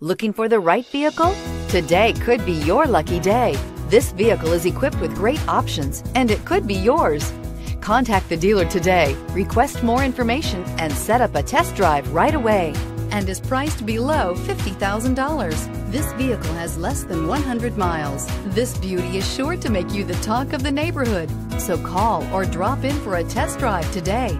Looking for the right vehicle? Today could be your lucky day. This vehicle is equipped with great options and it could be yours. Contact the dealer today, request more information, and set up a test drive right away. And is priced below $50,000. This vehicle has less than 100 miles. This beauty is sure to make you the talk of the neighborhood. So call or drop in for a test drive today.